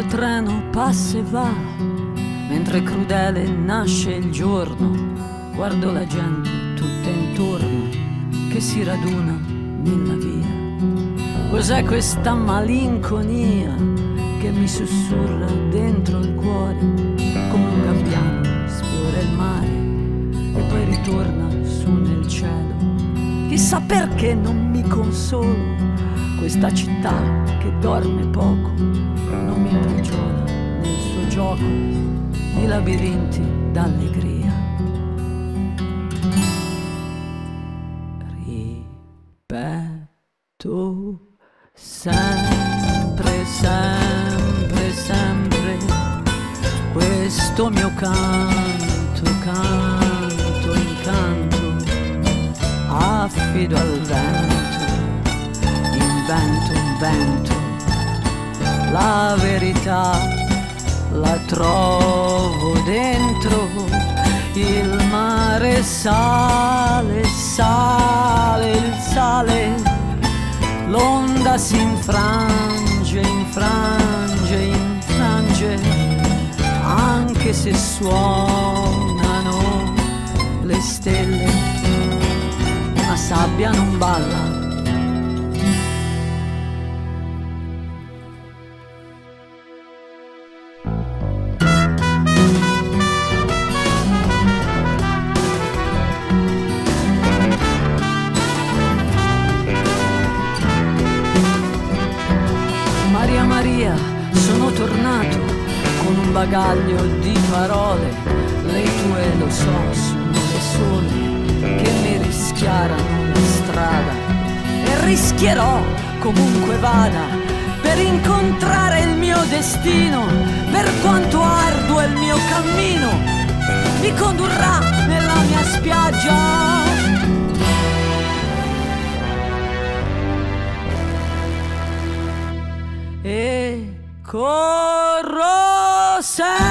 altro treno passa e va, mentre crudele nasce il giorno, guardo la gente tutta intorno che si raduna nella via. Cos'è questa malinconia che mi sussurra dentro il cuore come un gabbiano sfiora il mare e poi ritorna su nel cielo? Chissà perché non mi consolo questa città che dorme poco non mi imprigiona nel suo gioco di labirinti d'allegria. Ripeto sempre, sempre, sempre questo mio canto, canto, affido al vento vento, un vento, la verità la trovo dentro, il mare sale, sale, il sale, l'onda si infrange, infrange, infrange, anche se suonano le stelle, sabbia non balla. Bagaglio di parole, le tue lo so sono le sole che mi rischiarano rischierò comunque vada per incontrare il mio destino, per quanto arduo il mio cammino, mi condurrà nella mia spiaggia. E corro sempre